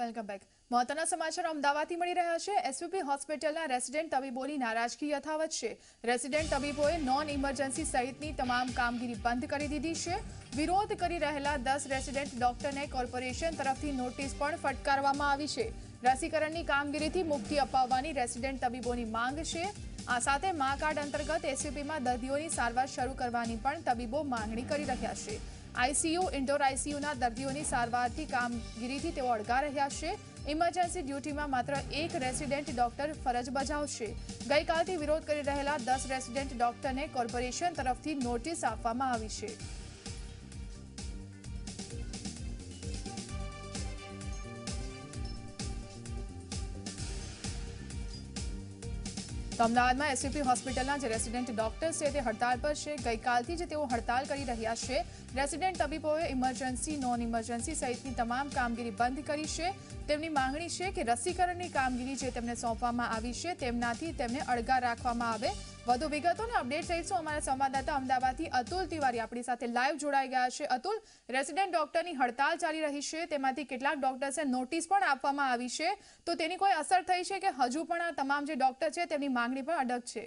Welcome back. મહત્વના સમાચાર અમદાવાદથી મળી રહ્યા છે. એસવીપી હોસ્પિટલના રેસિડેન્ટ તબીબોની નારાજગી યથાવત છે. રેસિડેન્ટ તબીબોએ નોન ઇમરજન્સી સહિતની તમામ કામગીરી બંધ કરી દીધી છે. વિરોધ કરી રહેલા દસ રેસિડેન્ટ ડોક્ટરને કોર્પોરેશન તરફથી નોટિસ પણ ફટકારવામાં આવી છે. રસીકરણની કામગીરીથી મુક્તિ અપાવવાની રેસિડેન્ટ તબીબોની માંગ છે. આ સાથે મા કાર્ડ અંતર્ગત એસવીપીમાં દર્દીઓની સારવાર શરૂ કરવાની પણ તબીબો માંગણી કરી રહ્યા છે. આઈસીયુ, ઇન્ડોર આઈસીયુના દર્દીઓની સારવારથી કામગીરીથી તેઓ અળગા રહ્યા છે. ઇમરજન્સી ડ્યુટીમાં માત્ર એક રેસિડેન્ટ ડોક્ટર ફરજ બજાવશે. ગઈકાલથી વિરોધ કરી રહેલા દસ રેસિડેન્ટ ડોક્ટરને કોર્પોરેશન તરફથી નોટિસ આપવામાં આવી છે. તો અમદાવાદમાં એસવીપી હોસ્પિટલના જે રેસિડેન્ટ ડોક્ટર્સ છે તે હડતાળ પર છે. ગઈકાલથી જ તેઓ હડતાળ કરી રહ્યા છે. રેસિડેન્ટ તબીબોએ ઇમરજન્સી નોન ઇમરજન્સી સહિતની તમામ કામગીરી બંધ કરી છે. તેમની માંગણી છે કે રસીકરણની કામગીરી જે તેમને સોંપવામાં આવી છે, તેમનાથી તેમને અળગા રાખવામાં આવે. વધુ વિગતોને અપડેટ લઈશું અમારા સંવાદદાતા અમદાવાદથી અતુલ તિવારી આપણી સાથે લાઈવ જોડાઈ ગયા છે. અતુલ રેસિડેન્ટ ડોક્ટરની હડતાળ ચાલી રહી છે, તેમાંથી કેટલાક ડોક્ટર્સને નોટિસ પણ આપવામાં આવી છે. તો તેની કોઈ અસર થઈ છે કે હજુ પણ આ તમામ જે ડોક્ટર છે, તેમની માંગણી પણ અડગ છે?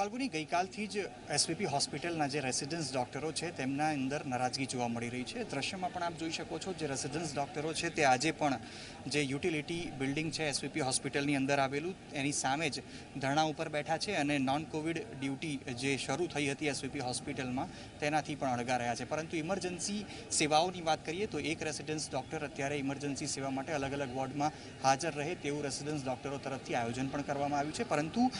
ફાલ્ગુની ગઈકાલથી જ એસવીપી હોસ્પિટલના જે રેસિડન્સ ડોક્ટરો છે, તેમના અંદર નારાજગી જોવા મળી રહી છે. દ્રશ્યમાં પણ આપ જોઈ શકો છો, જે રેસિડન્સ ડોક્ટરો છે, તે આજે પણ જે યુટિલિટી બિલ્ડિંગ છે એસવીપી હોસ્પિટલની અંદર આવેલું, એની સામે જ ધરણા ઉપર બેઠા છે અને નોન કોવિડ ડ્યુટી જે શરૂ થઈ હતી એસવીપી હોસ્પિટલમાં, તેનાથી પણ અળગા રહ્યા છે. પરંતુ ઇમરજન્સી સેવાઓની વાત કરીએ તો એક રેસિડન્સ ડોક્ટર અત્યારે ઇમરજન્સી સેવા માટે અલગ અલગ વોર્ડમાં હાજર રહે તેવું રેસિડન્સ ડોક્ટરો તરફથી આયોજન પણ કરવામાં આવ્યું છે. પરંતુ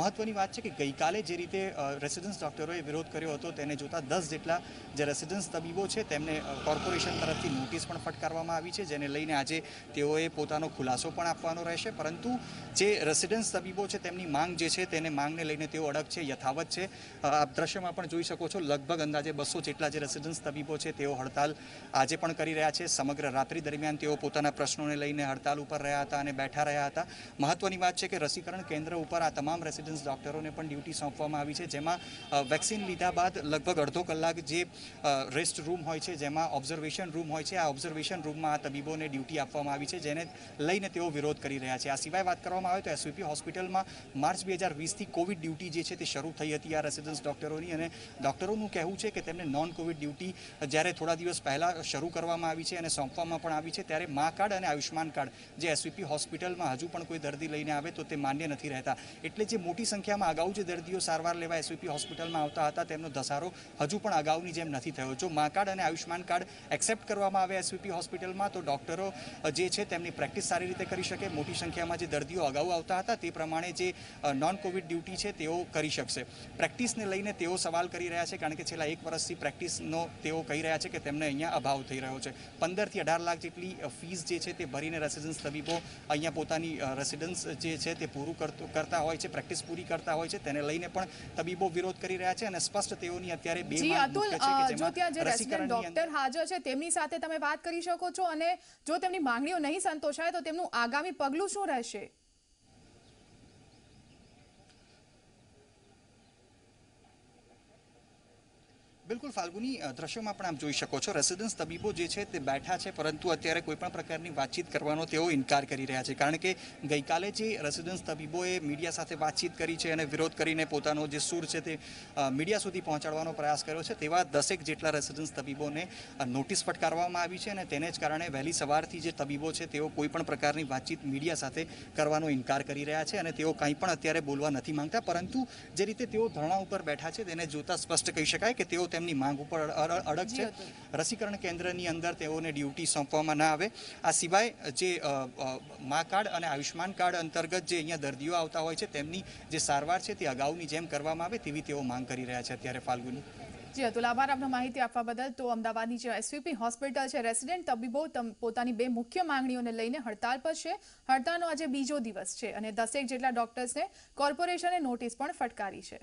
મહત્વની વાત છે કે ગઈકાલે જે રીતે રેસિડન્સ ડોક્ટરોએ વિરોધ કર્યો હતો, તેને જોતા દસ જેટલા જે રેસિડન્સ તબીબો છે, તેમને કોર્પોરેશન તરફથી નોટિસ પણ ફટકારવામાં આવી છે, જેને લઈને આજે તેઓએ પોતાનો ખુલાસો પણ આપવાનો રહેશે. પરંતુ જે રેસિડન્સ તબીબો છે, તેમની માંગ જે છે, તેને માંગને લઈને તેઓ અડગ છે, યથાવત છે. આપ દ્રશ્યમાં પણ જોઈ શકો છો, લગભગ અંદાજે બસો જેટલા જે રેસિડન્સ તબીબો છે, તેઓ હડતાલ આજે પણ કરી રહ્યા છે. સમગ્ર રાત્રિ દરમિયાન તેઓ પોતાના પ્રશ્નોને લઈને હડતાલ ઉપર રહ્યા હતા અને બેઠા રહ્યા હતા. મહત્વની વાત છે કે રસીકરણ કેન્દ્ર ઉપર આ તમામ રેસિડન્સ ડોક્ટરોને પણ ડ્યુટી સોંપવામાં આવી છે, જેમાં વેક્સિન લીધા બાદ લગભગ અડધો કલાક જે રેસ્ટ રૂમ હોય છે, જેમાં ઓબ્ઝર્વેશન રૂમ હોય છે, આ ઓબ્ઝર્વેશન રૂમમાં આ તબીબોને ડ્યુટી આપવામાં આવી છે, જેને લઈને તેઓ વિરોધ કરી રહ્યા છે. આ સિવાય વાત કરવામાં આવે તો એસવીપી હોસ્પિટલમાં માર્ચ બે હજાર વીસથી કોવિડ ડ્યુટી જે છે તે શરૂ થઈ હતી આ રેસિડન્સ ડોક્ટરોની અને ડોક્ટરોનું કહેવું છે કે તેમને નોન કોવિડ ડ્યુટી જ્યારે થોડા દિવસ પહેલાં શરૂ કરવામાં આવી છે અને સોંપવામાં પણ આવી છે, ત્યારે મા કાર્ડ અને આયુષ્માન કાર્ડ જે એસવીપી હોસ્પિટલમાં હજુ પણ કોઈ દર્દી લઈને આવે તો તે માન્ય નથી રહેતા. એટલે જે મોટી સંખ્યામાં અગાઉ જે દર્દીઓ સારવાર લેવા એસવીપી હોસ્પિટલમાં આવતા હતા. તેમનો ધસારો હજુ પણ અગાઉની જેમ નથી થયો. જો મા કાર્ડ અને આયુષ્યમાન કાર્ડ એક્સેપ્ટ કરવામાં આવે એસવીપી હોસ્પિટલમાં, તો ડોક્ટરો જે છે તેમની પ્રેક્ટિસ સારી રીતે કરી શકે. મોટી સંખ્યામાં જે દર્દીઓ અગાઉ આવતા હતા, તે પ્રમાણે જે નોન કોવિડ ડ્યુટી છે, તેઓ કરી શકશે. પ્રેક્ટિસને લઈને તેઓ સવાલ કરી રહ્યા છે, કારણ કે છેલ્લા એક વર્ષથી પ્રેક્ટિસનો તેઓ કહી રહ્યા છે કે તેમને અહીંયા અભાવ થઈ રહ્યો છે. પંદરથી અઢાર લાખ જેટલી ફીસ જે છે તે ભરીને રેસિડન્સ તબીબો અહીંયા પોતાની રેસિડન્સ જે છે તે પૂરું કરતું, કરતા હોય છે, પ્રેક્ટિસ પૂરી કરતા હોય છે, તેને લઈને પણ તબીબો વિરોધ કરી રહ્યા છે અને સ્પષ્ટ તેઓની અત્યારે બે અતુલ જો ત્યાં જે રેસિડેન્ટ ડોક્ટર હાજર છે તેમની સાથે તમે વાત કરી શકો છો અને જો તેમની માંગણીઓ નહીં સંતોષાય તો તેમનું આગામી પગલું શું રહેશે? બિલકુલ, ફાલ્ગુની દ્રશ્યોમાં પણ આપ જોઈ શકો છો. રેસિડન્સ તબીબો જે છે તે બેઠા છે, પરંતુ અત્યારે કોઈ પણ પ્રકારની વાતચીત કરવાનો તેઓ ઇનકાર કરી રહ્યા છે. કારણ કે ગઈકાલે જે રેસિડન્સ તબીબોએ મીડિયા સાથે વાતચીત કરી છે અને વિરોધ કરીને પોતાનો જે સૂર છે તે મીડિયા સુધી પહોંચાડવાનો પ્રયાસ કર્યો છે, તેવા દસેક જેટલા રેસિડન્સ તબીબોને નોટિસ ફટકારવામાં આવી છે અને તેને જ કારણે વહેલી સવારથી જે તબીબો છે તેઓ કોઈ પણ પ્રકારની વાતચીત મીડિયા સાથે કરવાનો ઇનકાર કરી રહ્યા છે અને તેઓ કંઈ પણ અત્યારે બોલવા નથી માંગતા. પરંતુ જે રીતે તેઓ ધરણા ઉપર બેઠા છે, તેને જોતા સ્પષ્ટ કહી શકાય કે તેઓ તેમની માંગ ઉપર અડ- અડ- અડગ છે. રસીકરણ કેન્દ્રની અંદર તેઓને ડ્યુટી સોંપવામાં ના આવે. આ સિવાય જે મા કાર્ડ અને આયુષ્માન કાર્ડ અંતર્ગત જે અહીંયા દર્દીઓ આવતા હોય છે તેમની જે સારવાર છે તે અગાઉની જેમ કરવામાં આવે તેવી તેઓ માંગ કરી રહ્યા છે અત્યારે ફાલ્ગુની. જી અતુલ આભાર આપને માહિતી આપવા બદલ. તો અમદાવાદની જે એસવીપી હોસ્પિટલ છે રેસિડેન્ટ તબીબો પોતાની બે મુખ્ય માંગણીઓને લઈને હડતાલ પર છે. હડતાલનો આજે બીજો દિવસ છે અને દસેક જેટલા ડોક્ટર્સને કોર્પોરેશને નોટિસ પણ ફટકારી છે.